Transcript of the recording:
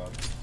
about.